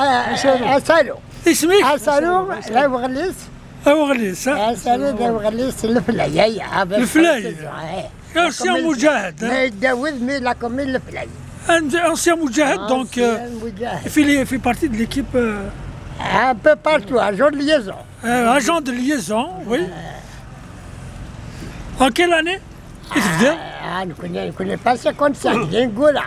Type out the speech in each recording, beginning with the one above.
اسالو اسمك؟ اسالو لا وغليس أو غليس ها؟ اسالو لا وغليس الفلاي الفلاي. Ancien مجاهد ما يداوز مي لا كومين الفلاي Un ancien مجاهد دونك مجاهد في في partie de l'équipe un peu partout agent de liaison euh, agent de liaison oui en quelle année كيف تبدا آه، كنا كنا با 55 اللي نقولها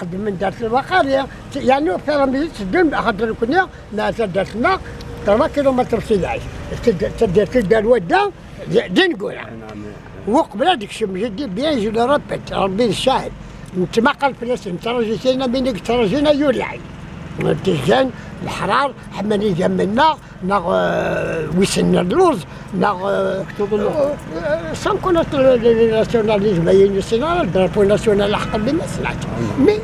قدم من دارت الوقارية يعني في رمضان تدون خاطر كنا ناس دارتنا 3 كيلومتر في العيش. تدير تلقى الودا دي نقولها. وقبل هذيك الشيء جدي بيان جو ربي الشاهد. انت ما قال فلسطين ترجينا بينك ترجينا يولعي. التيجان الحرار حماني جمنا ناغ ويسنا اللوز ناغ سان كون ناسيوناليزم ينسينا الدرابو ناسيونال حق بما سمعت مي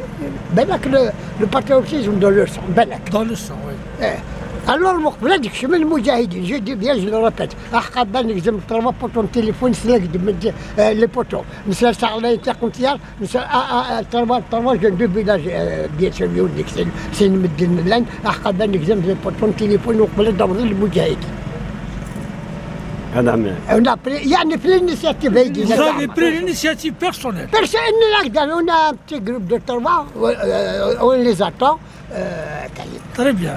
بالك لو باتريوتيزم دو لو سون بالك dans le sang oui ألو المقبل هذيك من المجاهدين جو دي بيان جو ريبيت احقا بان نقدم تروا بوتون تليفون نسلا قدم لي بوتو. نسلا ساعة تاع تيار نسلا تروا تروا جو دو فيلاج بيان سور ديك سين سين مدن ملان احقا بان نقدم لي بوتون تليفون وقبل دور المجاهدين من a pris, يعني في الانيشيتيف هيدي vous avez pris l'initiative personnelle. Parce qu'on a on a un petit groupe de trois, on les attend. Euh, très bien.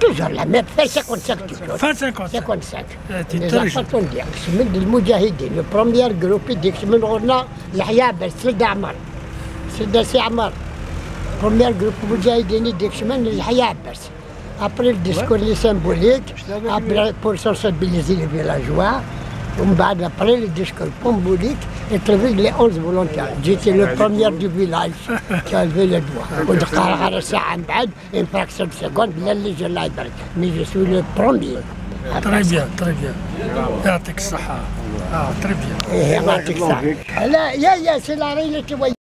toujours la même fin 55 toujours. fin 55 55 آه، Les تترجم enfants ديالك من المجاهدين البروميير جروب ديك من غورنا يحيى بس سيد عمر سيد سي عمر بروميير جروب مجاهدين ديك من يحيى عباس ابري الديسكور لي سيمبوليك ابري بور سونسيبيليزي لي فيلاجوا ومن بعد ابري لي ديسكور بومبوليك اترفيك لي 11 فولونتير جيتي لو بروميير دو فيلاج كالفي لي دوا ودقار غير ساعه من بعد ان فراكسيون سكوند بلا اللي جا الله يبارك مي جو سوي لو بروميير تري بيان تري بيان يعطيك الصحة آه تري بيان يعطيك الصحة لا يا يا سي لا ريلة